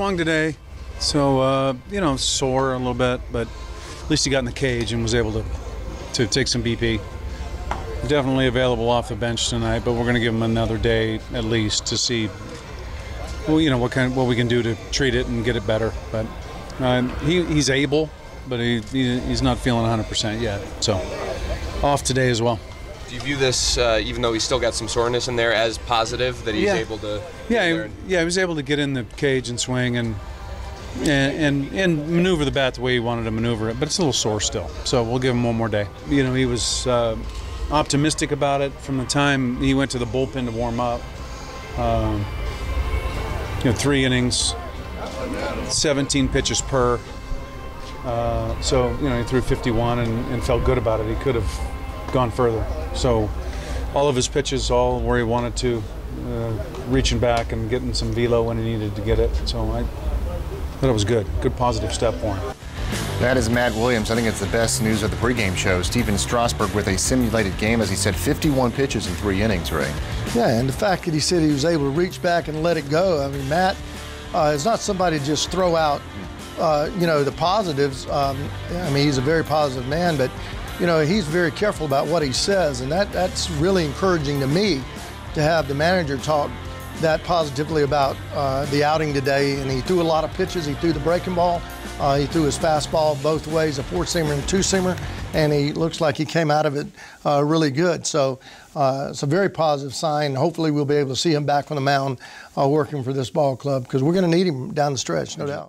swung today, so uh, you know sore a little bit, but at least he got in the cage and was able to to take some BP. Definitely available off the bench tonight, but we're going to give him another day at least to see. Well, you know what kind what we can do to treat it and get it better. But uh, he, he's able, but he, he, he's not feeling 100% yet. So off today as well. Do you view this, uh, even though he's still got some soreness in there, as positive that he's Yeah. able to? Yeah, get he, and- yeah, he was able to get in the cage and swing and and and, and maneuver the bat the way he wanted to maneuver it. But it's a little sore still, so we'll give him one more day. You know, he was uh, optimistic about it from the time he went to the bullpen to warm up. Um, you know, three innings, 17 pitches per. Uh, so you know, he threw 51 and, and felt good about it. He could have gone further. So all of his pitches, all where he wanted to, uh, reaching back and getting some velo when he needed to get it. So I thought it was good. Good positive step for him. That is Matt Williams. I think it's the best news of the pregame show. Stephen Strasburg with a simulated game, as he said, 51 pitches in three innings, Ray. Yeah, and the fact that he said he was able to reach back and let it go. I mean, Matt uh, is not somebody to just throw out, uh, you know, the positives. Um, I mean, he's a very positive man, but, you know, he's very careful about what he says, and that, that's really encouraging to me to have the manager talk that positively about uh, the outing today. And he threw a lot of pitches. He threw the breaking ball. Uh, he threw his fastball both ways, a four seamer and two seamer, and he looks like he came out of it uh, really good. So uh, it's a very positive sign. Hopefully, we'll be able to see him back on the mound uh, working for this ball club because we're going to need him down the stretch, no doubt.